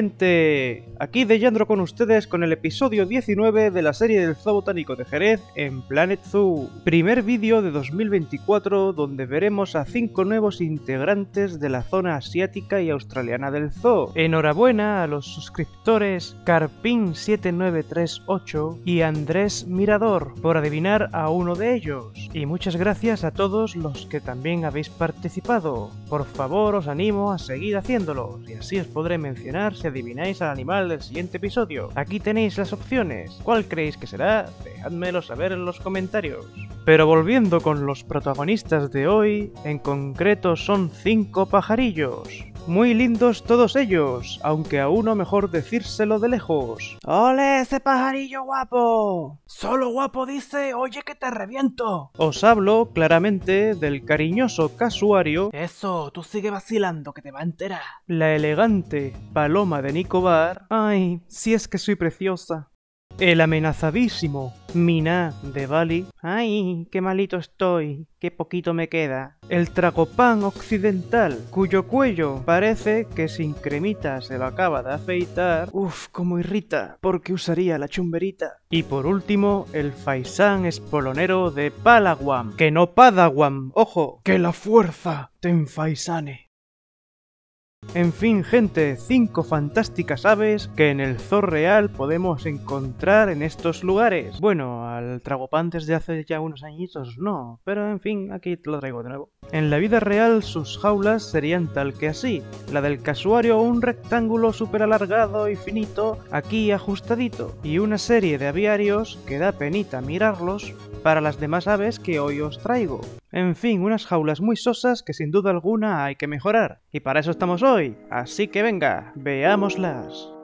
Gente, aquí de Yandro con ustedes con el episodio 19 de la serie del Zoo Botánico de Jerez en Planet Zoo. Primer vídeo de 2024 donde veremos a 5 nuevos integrantes de la zona asiática y australiana del zoo. Enhorabuena a los suscriptores Carpin7938 y Andrés Mirador por adivinar a uno de ellos. Y muchas gracias a todos los que también habéis participado. Por favor os animo a seguir haciéndolo y así os podré mencionar si adivináis al animal del siguiente episodio. Aquí tenéis las opciones. ¿Cuál creéis que será? Dejádmelo saber en los comentarios. Pero volviendo con los protagonistas de hoy, en concreto son cinco pajarillos. Muy lindos todos ellos, aunque a uno mejor decírselo de lejos. ¡Ole, ese pajarillo guapo! Solo guapo dice, oye que te reviento. Os hablo claramente del cariñoso casuario. Eso, tú sigue vacilando que te va a enterar. La elegante paloma de Nicobar. Ay, si es que soy preciosa. El amenazadísimo Mina de Bali. ¡Ay, qué malito estoy! ¡Qué poquito me queda! El tragopán occidental, cuyo cuello parece que sin cremita se lo acaba de afeitar. Uf, cómo irrita, porque usaría la chumberita. Y por último, el faisán espolonero de Palaguam. Que no Padaguam, ojo, que la fuerza te enfaisane. En fin, gente, cinco fantásticas aves que en el zoo real podemos encontrar en estos lugares. Bueno, al tragopán desde hace ya unos añitos no, pero en fin, aquí te lo traigo de nuevo. En la vida real sus jaulas serían tal que así, la del casuario un rectángulo súper alargado y finito, aquí ajustadito, y una serie de aviarios que da penita mirarlos para las demás aves que hoy os traigo. En fin, unas jaulas muy sosas que sin duda alguna hay que mejorar. Y para eso estamos hoy. Así que venga, veámoslas.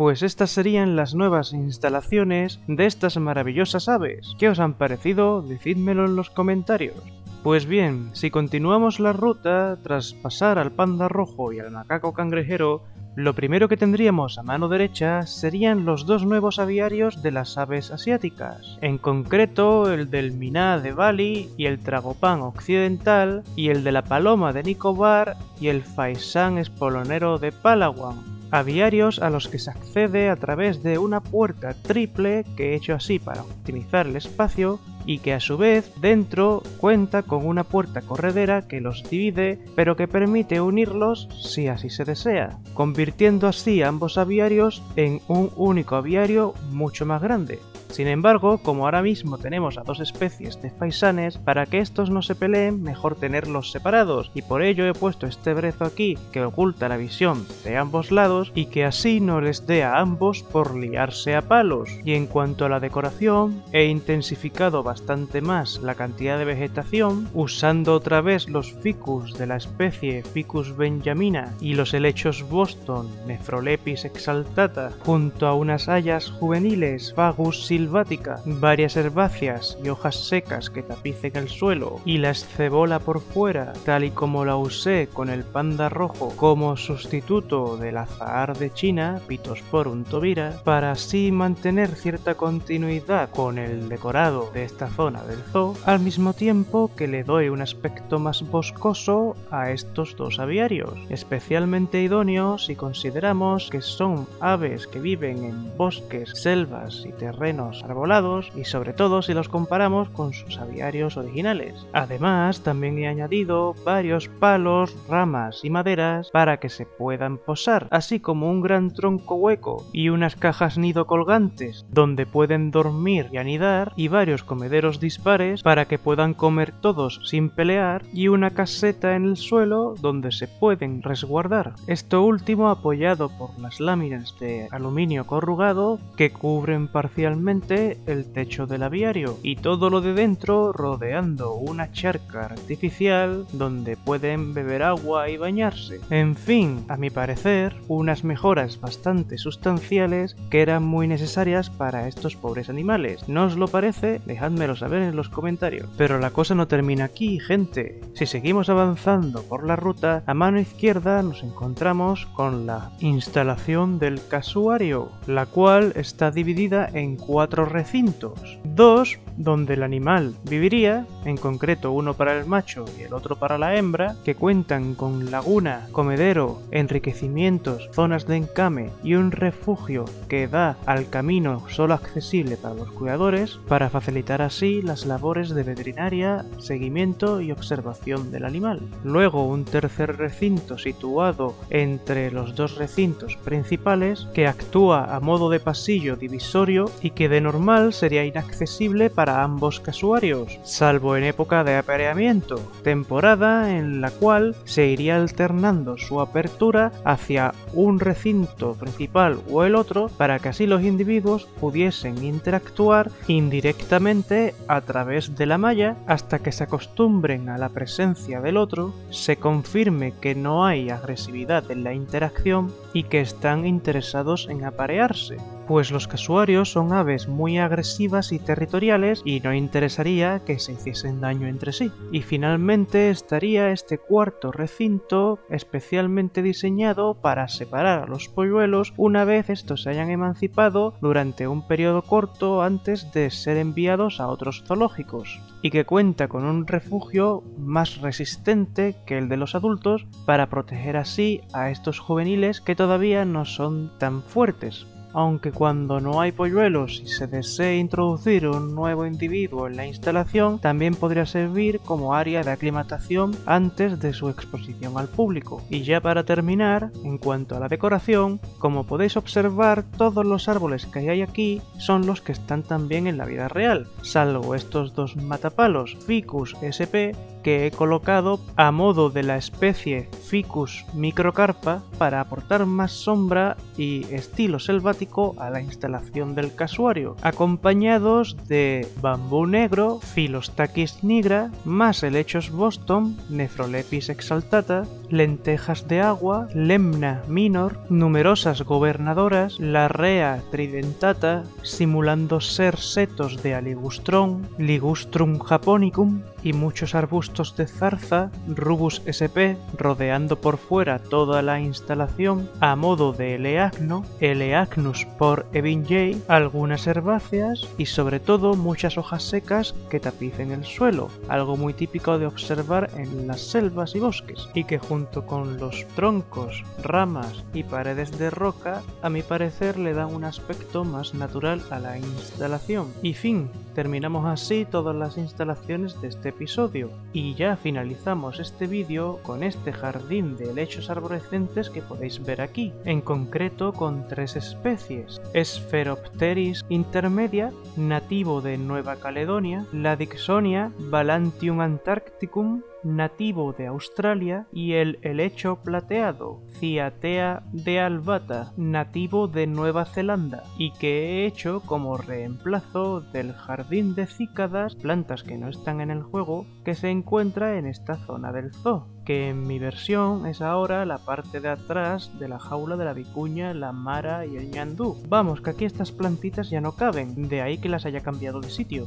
Pues estas serían las nuevas instalaciones de estas maravillosas aves. ¿Qué os han parecido? Decídmelo en los comentarios. Pues bien, si continuamos la ruta, tras pasar al panda rojo y al macaco cangrejero, lo primero que tendríamos a mano derecha serían los dos nuevos aviarios de las aves asiáticas, en concreto el del miná de Bali y el tragopán occidental, y el de la paloma de Nicobar y el faisán espolonero de Palawan aviarios a los que se accede a través de una puerta triple que he hecho así para optimizar el espacio y que a su vez dentro cuenta con una puerta corredera que los divide pero que permite unirlos si así se desea, convirtiendo así ambos aviarios en un único aviario mucho más grande. Sin embargo, como ahora mismo tenemos a dos especies de faisanes, para que estos no se peleen, mejor tenerlos separados, y por ello he puesto este brezo aquí que oculta la visión de ambos lados y que así no les dé a ambos por liarse a palos. Y en cuanto a la decoración, he intensificado bastante más la cantidad de vegetación, usando otra vez los ficus de la especie Ficus benjamina y los helechos Boston Nephrolepis exaltata, junto a unas hayas juveniles Fagus varias herbáceas y hojas secas que tapicen el suelo, y la escebola por fuera, tal y como la usé con el panda rojo como sustituto del azahar de China, Pittosporum tobira, para así mantener cierta continuidad con el decorado de esta zona del zoo, al mismo tiempo que le doy un aspecto más boscoso a estos dos aviarios, especialmente idóneos si consideramos que son aves que viven en bosques, selvas y terrenos arbolados y sobre todo si los comparamos con sus aviarios originales. Además, también he añadido varios palos, ramas y maderas para que se puedan posar, así como un gran tronco hueco y unas cajas nido colgantes donde pueden dormir y anidar y varios comederos dispares para que puedan comer todos sin pelear y una caseta en el suelo donde se pueden resguardar. Esto último apoyado por las láminas de aluminio corrugado que cubren parcialmente el techo del aviario y todo lo de dentro rodeando una charca artificial donde pueden beber agua y bañarse. En fin, a mi parecer, unas mejoras bastante sustanciales que eran muy necesarias para estos pobres animales. ¿No os lo parece? Dejádmelo saber en los comentarios. Pero la cosa no termina aquí, gente. Si seguimos avanzando por la ruta, a mano izquierda nos encontramos con la instalación del casuario, la cual está dividida en cuatro recintos. Dos donde el animal viviría, en concreto uno para el macho y el otro para la hembra, que cuentan con laguna, comedero, enriquecimientos, zonas de encame y un refugio que da al camino solo accesible para los cuidadores, para facilitar así las labores de veterinaria, seguimiento y observación del animal. Luego un tercer recinto situado entre los dos recintos principales que actúa a modo de pasillo divisorio y que de normal sería inaccesible para ambos casuarios, salvo en época de apareamiento, temporada en la cual se iría alternando su apertura hacia un recinto principal o el otro para que así los individuos pudiesen interactuar indirectamente a través de la malla hasta que se acostumbren a la presencia del otro, se confirme que no hay agresividad en la interacción y que están interesados en aparearse pues los casuarios son aves muy agresivas y territoriales y no interesaría que se hiciesen daño entre sí. Y finalmente estaría este cuarto recinto especialmente diseñado para separar a los polluelos una vez estos se hayan emancipado durante un periodo corto antes de ser enviados a otros zoológicos y que cuenta con un refugio más resistente que el de los adultos para proteger así a estos juveniles que todavía no son tan fuertes aunque cuando no hay polluelos y se desee introducir un nuevo individuo en la instalación, también podría servir como área de aclimatación antes de su exposición al público. Y ya para terminar, en cuanto a la decoración, como podéis observar, todos los árboles que hay aquí son los que están también en la vida real, salvo estos dos matapalos Ficus sp que he colocado a modo de la especie Ficus microcarpa para aportar más sombra y estilo selvático a la instalación del casuario, acompañados de bambú negro, Philostachys nigra, más helechos Boston, Nephrolepis exaltata, lentejas de agua, Lemna minor, numerosas gobernadoras, la rea tridentata, simulando ser setos de Aligustron, Ligustrum japonicum, y muchos arbustos de zarza, Rubus sp, rodeando por fuera toda la instalación a modo de eleagno, Eleagnus por Evin J, algunas herbáceas y sobre todo muchas hojas secas que tapicen el suelo, algo muy típico de observar en las selvas y bosques, y que junto junto con los troncos, ramas y paredes de roca, a mi parecer le dan un aspecto más natural a la instalación. Y fin, terminamos así todas las instalaciones de este episodio. Y ya finalizamos este vídeo con este jardín de helechos arborescentes que podéis ver aquí, en concreto con tres especies. Spheropteris intermedia, nativo de Nueva Caledonia, la Dixonia Balantium antarcticum, nativo de Australia, y el helecho plateado, Ciatea de albata, nativo de Nueva Zelanda, y que he hecho como reemplazo del jardín de cícadas, plantas que no están en el juego, que se encuentra en esta zona del zoo que en mi versión es ahora la parte de atrás de la jaula de la vicuña, la mara y el ñandú. Vamos, que aquí estas plantitas ya no caben, de ahí que las haya cambiado de sitio.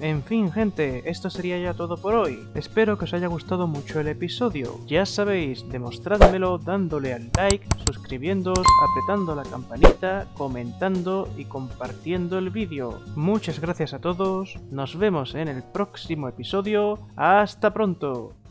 En fin, gente, esto sería ya todo por hoy. Espero que os haya gustado mucho el episodio. Ya sabéis, demostrádmelo dándole al like, suscribiéndoos, apretando la campanita, comentando y compartiendo el vídeo. Muchas gracias a todos, nos vemos en el próximo episodio. ¡Hasta pronto!